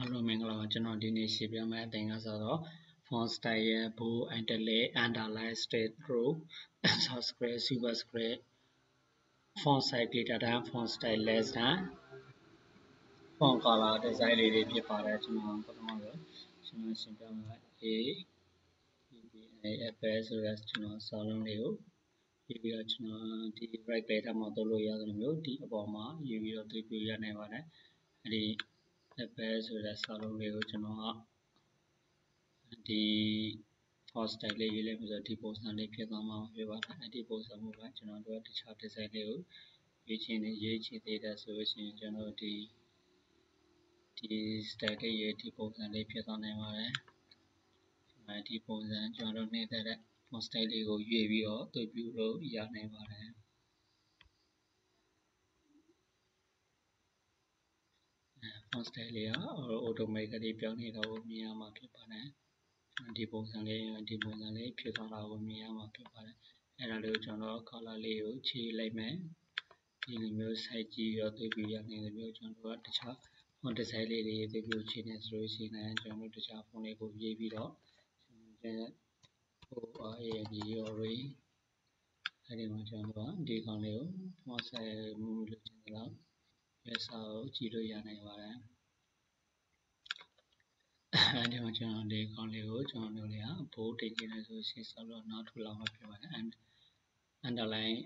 အားလုံးမင်္ဂလာပါကျွန်တော်ဒီနေ့ရှင်းပြမယ့်အသင်ကဆိုတော့ font style ရဲ့ bold underline underline straight through subscribe superscript font size greater than font style less than font color design လေးတွေဖြစ်ပါတယ်ကျွန်တော်ပထမဆုံးကျွန်တော်ရှင်းပြမယ့် A A apple ဆိုတဲ့ကျွန်တော်စာလုံးလေးကိုပြီးပြီးတော့ကျွန်တော်ဒီ right ပဲထားမှာသုံးလို့ရတယ်မျိုးဒီအပေါ်မှာယူပြီးတော့တွေ့ပြရနိုင်ပါတယ်အဲဒီ apple ဆိုတဲ့စာလုံးလေးကိုကျွန်တော်ကဒီ post style လေးရေးလိုက်ပြီးတော့ဒီပုံစံလေးဖြစ်သွားမှာဖြစ်ပါတယ်အဲ့ဒီပုံစံမျိုးကကျွန်တော်တို့တခြား design လေးကိုရေးချင်နေရေးချင်သေးတယ်ဆိုလို့ရှိရင်ကျွန်တော်ဒီဒီ style လေးရေးဒီပုံစံလေးဖြစ်သွားနိုင်ပါတယ်ဒီပုံစံကျွန်တော်တို့နေတဲ့ post style လေးကိုရွေးပြီးတော့တွေ့ပြုလို့ရနိုင်ပါတယ် font style လေးက automatically ပြောင်းနေတာကိုမြင်ရမှာဖြစ်ပါတယ်ဒီပုံစံလေးဒီပုံစံလေးဖြစ်သွားတာကိုမြင်ရမှာဖြစ်ပါတယ်အဲ့ဒါလေးကိုကျွန်တော် color လေးကိုခြေလိုက်မယ်ဒီလိုမျိုး size ကြီးရောသိပြီးရနိုင်တယ်မျိုးကျွန်တော်တို့ကတခြား font design လေးတွေသိပြီးခြေနေဆိုလို့ရှိရင်ကျွန်တော်တို့တခြား font လေးကိုရေးပြီးတော့ကျွန်တော်ဟို AAD ရော ray အဲ့ဒီမှာကျွန်တော်ကဒီကောင်လေးကို font size လို့ချင်တယ် လို့ရဲ့စာကိုကြည့်လို့ရနိုင်ပါတယ်အဲဒီမှာကျွန်တော်ဒီကောင်းလေးကိုကျွန်တော်တို့လေးကဘိုးတင်ကြည့်နေဆိုရှင်ဆောက်လို့နောက်ထပ်လောက်မှဖြစ်ပါတယ် and underline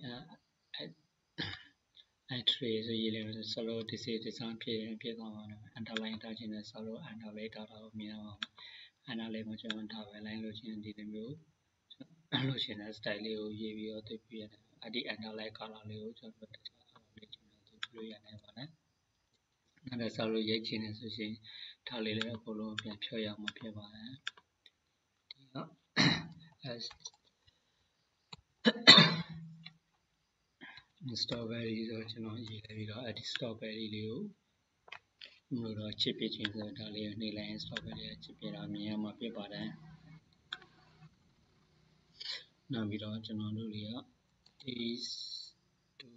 entry ဆိုရေးလိုက်လို့ဆောက်လို့ this is design ဖြစ်ရင်ဖြစ်သွားမှာ underline ထားခြင်းနဲ့ဆောက်လို့ underline ထားတာကိုမြင်ရမှာ underline မှာကျွန်တော်ထားပဲ line လို့ချင်းဒီလိုမျိုးလို့ရှင်တဲ့ style လေးကိုရေးပြီးတော့သိပြရတယ်အဲ့ဒီ underline color လေးကိုကျွန်တော်တို့ လို့ရနိုင်ပါတယ်။နောက်တော့ဆောက်လို့ရိုက်ချင်တယ်ဆိုရင်ထားလေးလည်းအကုန်လုံးပြန်ဖြောရမှာဖြစ်ပါတယ်။ဒီတော့ strawberry ဆိုကျွန်တော်ရေးလိုက်ပြီးတော့အဲ့ဒီ strawberry လေးကိုမျိုးတော့ချစ်ပြချင်းဆိုဒါလေးနေလိုက် strawberry ချစ်ပြတာမြင်ရမှာဖြစ်ပါတယ်။နောက်ပြီးတော့ကျွန်တော်တို့တွေက is to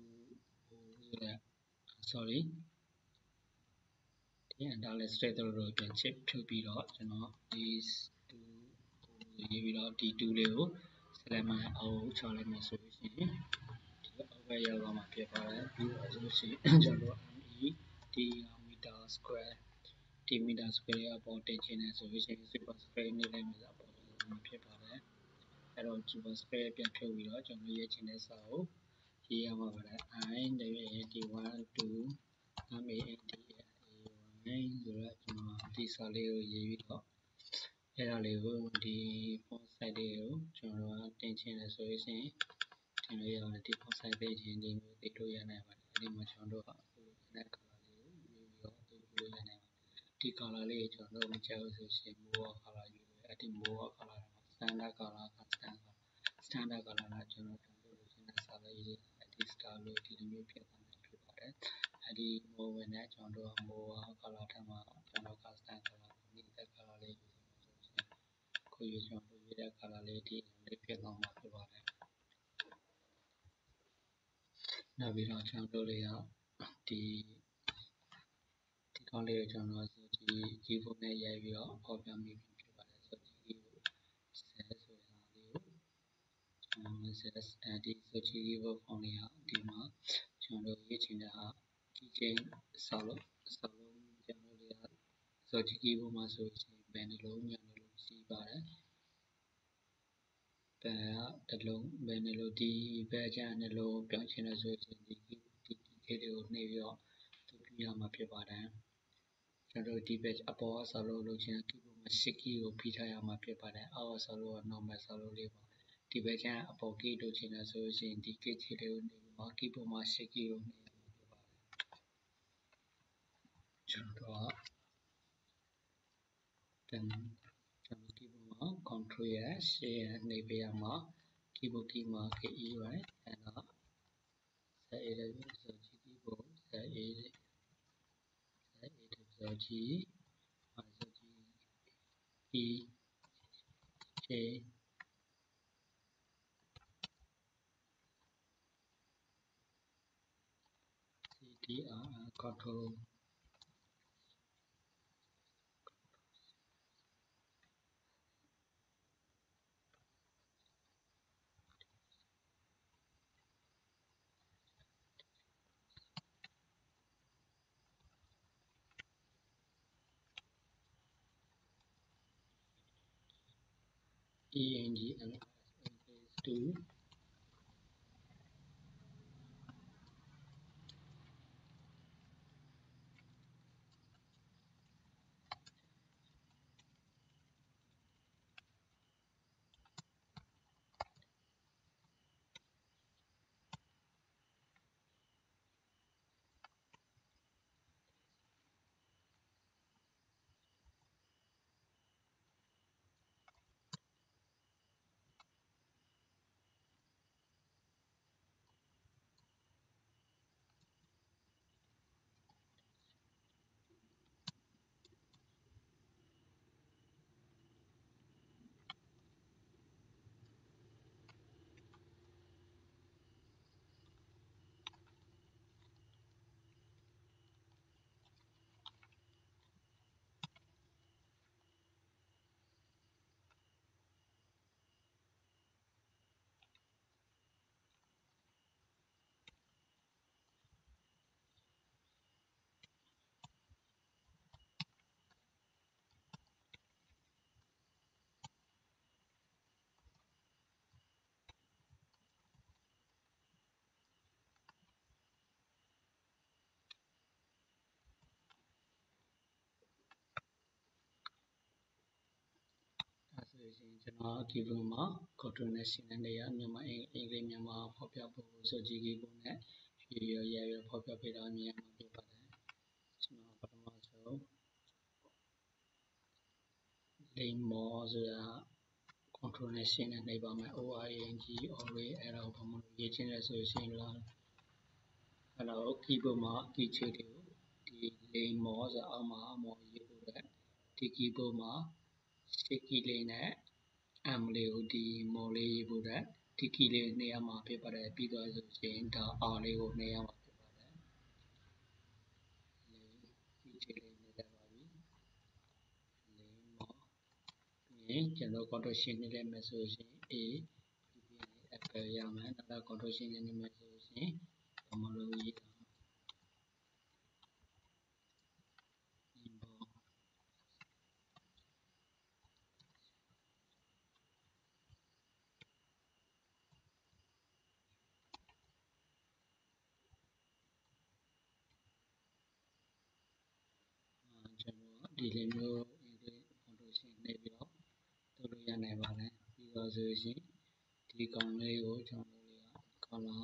ဆိုတဲ့ sorry ဒီ underline straight through ကိုပြန်ချစ်ဖြုတ်ပြီးတော့ကျွန်တော် this to ရေးပြီးတော့ d2 လေးကို select မှာအောက်ချလိုက်မယ်ဆိုလို့ရှိရင်ဒီအောက်ဘက်ရောက်သွားမှာဖြစ်ပါတယ်ပြီးတော့ဆိုလို့ရှိရင်ကျွန်တော် me d meter square d meter square အပေါ်တင်ချင်တယ်ဆိုလို့ရှိရင် super square နေလိုက်မယ်ဆိုအပေါ်မှာဖြစ်ပါတယ်အဲ့တော့ super square ပြန်ဖြုတ်ပြီးတော့ကျွန်တော်ရေးချင်တဲ့စာကို ရေးရမှာပါတယ် i တကယ်ဒီ1 2 m a n d a 1ဆိုတော့ကျွန်တော်ဒီစာလေးကိုရေးပြီးတော့အဲ့ဒါလေးကိုဒီ font size လေးကိုကျွန်တော်တို့တင်ချင်တယ်ဆိုရင်တင်လို့ရတယ်ဒီ font size လေးချင်းဒီမျိုးသိလို့ရနိုင်ပါတယ်အဲ့ဒီမှာကျွန်တော်တို့အခုနဲ့ color လေးကိုယူပြီးတော့သိလို့ရနိုင်ပါတယ်ဒီ color လေးကိုကျွန်တော်တို့မကြောက်ဆိုရှင် more color ယူလို့အဲ့ဒီ more color မှာ standard color က standard standard color ကကျွန်တော်တို့လို့ရှင်းတဲ့စာလေး တွေအဲ့ဒီ star လို့ဒီလိုမျိုးဖြစ်သွားမှာဖြစ်ပါတယ်အဲ့ဒီ more ဝင်တဲ့ကျွန်တော်တို့ more color ထက်မှာကျွန်တော် custom color ကိုနေတဲ့ color လေးယူကိုယူကျွန်တော်ရေးတဲ့ color လေးဒီလေးဖြစ်သွားမှာဖြစ်ပါတယ်နောက်ပြီးတော့ကျွန်တော်တို့တွေကဒီဒီကောင်းလေးကိုကျွန်တော်ဆိုဒီ keyboard နဲ့ရိုက်ပြီးတော့ဖော်ပြမိပြီဖြစ်ပါတယ်ဆိုဒီ keyboard set ဆိုတာလေးကို ကျွန်တော် set အဲဒီဆိုဒီ keyboard ဖုန်းလေးဟာဒီမှာကျွန်တော်ရေးချင်တဲ့ဟာ keychain ဆောက်လို့ဆောက်လို့ကျွန်တော်တွေကဆိုဒီ keyboard မှာဆိုရင်ဘယ်နှလုံးညနှလုံးစီးပါတယ်ဘယ်ကတစ်လုံးဘယ်နှလုံးဒီဘက်ကျနှလုံးပြောင်းချင်လို့ဆိုရင်ဒီဒီဒီလေးကိုနှိပ်ပြီးတော့သူပြရမှာဖြစ်ပါတယ်ကျွန်တော်ဒီဘက်အပေါ်ဆောက်လို့လုပ်ချင် keyboard မှာ shift key ကိုဖိထားရမှာဖြစ်ပါတယ်အောက်ဆောက်လို့ normal ဆောက်လို့လေးပေါ့ ဒီဘက်ကျအပေါ် key လုပ်ချင်တယ်ဆိုရင်ဒီ key ချီလေးကိုနှိပ်ပြီးတော့ keyboard မှာ shift key ကိုနှိပ်ရမှာဖြစ်ပါတယ်ကျွန်တော်တင်ကျွန်တော် keyboard မှာ control ရ share နှိပ်ပေးရမှာ keyboard key မှာ KE right အဲ့တော့ set a လို့ဆို keyboard set a set a ဆို G မှာဆို G E J C control ENG and ဆိုရင်ကျွန်တော် given မှာ control နဲ့ sin နဲ့နေရာမြန်မာအင်္ဂလိပ်မြန်မာဖော်ပြဖို့ဆို GKeyboard နဲ့ရွေရရရဖော်ပြပေးတာမြင်ရမှာဖြစ်ပါတယ်ကျွန်တော်ပထမဆုံး lane more ဆိုတာ control နဲ့ sin နဲ့နှိပ်ပါမယ် oing always အဲ့ဒါကိုဘာမှမရေးချင်းလဲဆိုရင်လာအဲ့ဒါကို keyboard မှာ key chain တွေကိုဒီ lane more ဆိုအောက်မှာ more ရေးဖို့အတွက်ဒီ keyboard မှာ shift key လေးနဲ့ M လေးကိုဒီ more လေးရေးဖို့အတွက်ဒီ key လေးနှိပ်ရမှာဖြစ်ပါတယ်ပြီးတော့ဆိုရင်ဒါ R လေးကိုနှိပ်ရမှာဖြစ်ပါတယ် key chain လေးနှိပ်လိုက်ပါပြီ lane more ပြီးရင်ကျွန်တော် control shift နှိပ်လိုက်မယ်ဆိုရင် A apple ရမယ်နောက် control shift နှိပ်မယ်ဆိုရင်ဘာမှလို့ရေးတာ ဒီလိုမျိုး English foundation နှိပ်ပြီးတော့လုပ်လို့ရနိုင်ပါတယ်ပြီးတော့ဆိုရင်ဒီကောင်လေးကိုကျွန်တော်တို့က color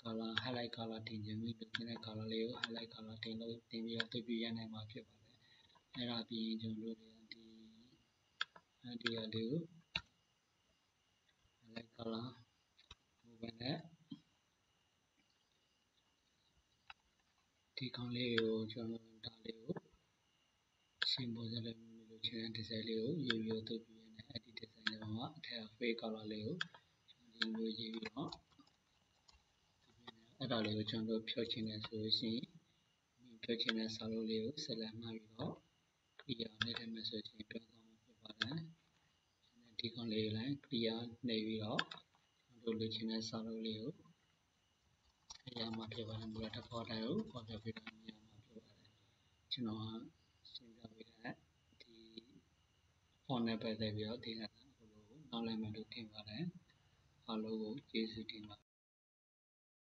color highlight color တင်ခြင်းပြီးလုပ်တဲ့ color လေးကို highlight color တင်လို့တင်ပြီးတော့တွေ့ပြရနိုင်မှာဖြစ်ပါတယ်အဲ့ဒါပြီးရင်ကျွန်တော်တို့ဒီဒီအလေးကို highlight color ဟိုဘက်နဲ့ဒီကောင်လေးကိုကျွန်တော်ဒါလေးကို symbol စလည်းမျိုးလိုချင်တဲ့ design လေးကိုရေးပြီးတော့တုပ်ပြီးရင်အဲ့ဒီ design လေးမှာအထက် fade color လေးကိုကျွန်တော်ဒီလိုရေးပြီးတော့အဲ့ဒါလေးကိုကျွန်တော်ဖြုတ်ချင်တယ်ဆိုရင်ဖြုတ်ချင်တဲ့စာလုံးလေးကိုဆက်လက်မှတ်ပြီးတော့ clear နဲ့ထည့်မယ်ဆိုရင်ပြောင်းသွားမှာဖြစ်ပါတယ်ဒီကောင်လေးလည်း clear နှိပ်ပြီးတော့ကျွန်တော်လိုချင်တဲ့စာလုံးလေးကိုရမှာဖြစ်ပါတယ်မူလတစ်ခေါက်တိုင်းကိုပေါ်ပြပေးတာမြင်ရမှာဖြစ်ပါတယ်ကျွန်တော်ရှင်းပြပေးတဲ့ဒီ font နဲ့ပတ်သက်ပြီးတော့ဒီကနေ့အခုလိုနောက်လိုက်မယ်လို့ထင်ပါတယ်အားလုံးကိုကျေးဇူးတင်ပါ